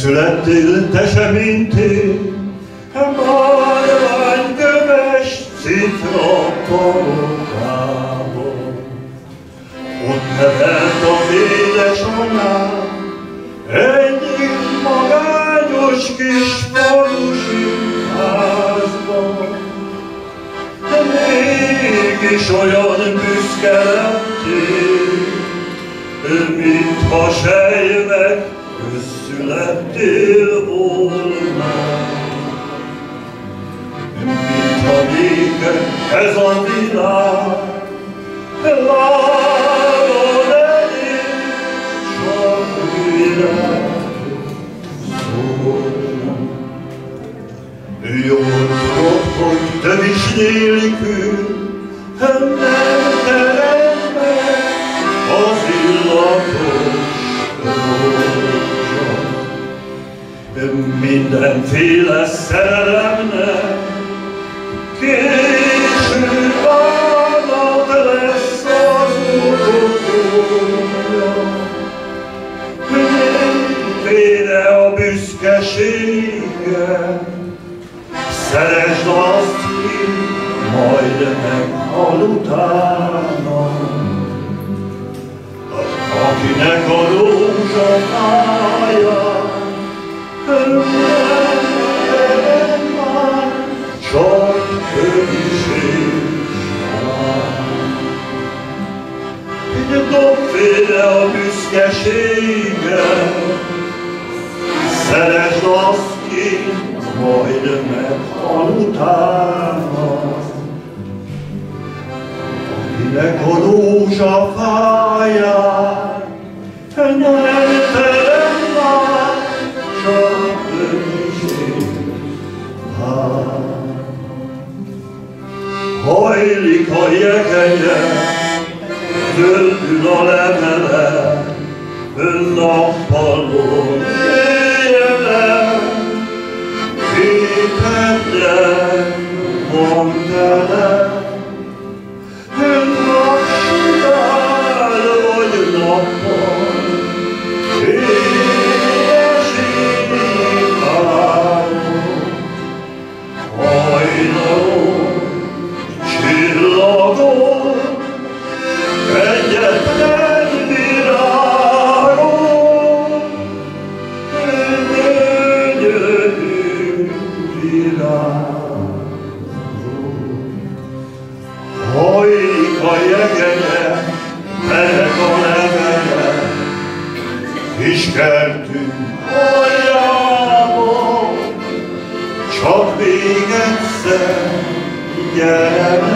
Születtél te sem, mint én, Márvány köves citra palotában. Ott nevelt az édesanyám, egyik magányos kis falusi házban. De mégis olyan büszke lettél, mintha sejmek születtél volna. Mintha néked ez a világ, lábon egyik csak világ szólna. Jól tudod, hogy te is nélkül, mindenféle szerelemnek késő állat lesz az okozója. Mindenféle a büszkesége, szeresd azt ki, majd meghal utána. Akinek a Dobféle a büszkesége, Szeresd azt ki, majd meghal utána. Akinek a rózsa fáját, nem terem már, csak öntség. Hajlik a jegenye, zöldül a levele, nappalon éjjelen, képetlen a jegenye, meleg a levele, és kertünk aljában, csak még egyszer gyere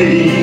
vedi